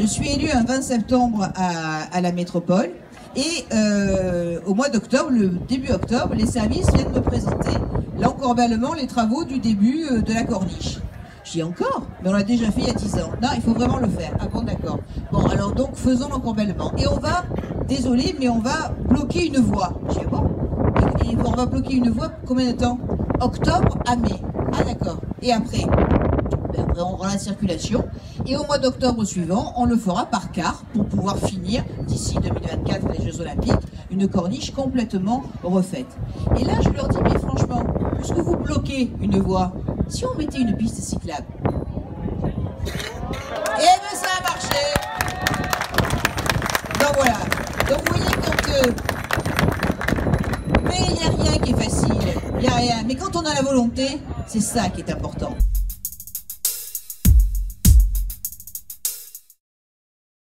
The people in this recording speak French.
Je suis élu un 20 septembre à, la métropole. Et euh, au mois d'octobre, le début octobre, les services viennent me présenter l'encorbellement, les travaux du début euh, de la corniche. Dis encore, mais on l'a déjà fait il y a 10 ans. Non, il faut vraiment le faire. Ah bon, d'accord. Bon, alors donc faisons l'encorbellement. Et on va, désolé, mais on va bloquer une voie. Dis ah bon? Et, on va bloquer une voie combien de temps? Octobre à mai. Ah d'accord. Et après? Après, on rend la circulation. Et au mois d'octobre suivant, on le fera par quart pour pouvoir finir, d'ici 2024, les Jeux Olympiques, une corniche complètement refaite. Et là, je leur dis, mais franchement, puisque vous bloquez une voie, si on mettait une piste cyclable Eh bien, ça a marché Donc voilà. Donc vous voyez, quand... euh, Mais il n'y a rien qui est facile. Il n'y a rien. Mais quand on a la volonté, c'est ça qui est important.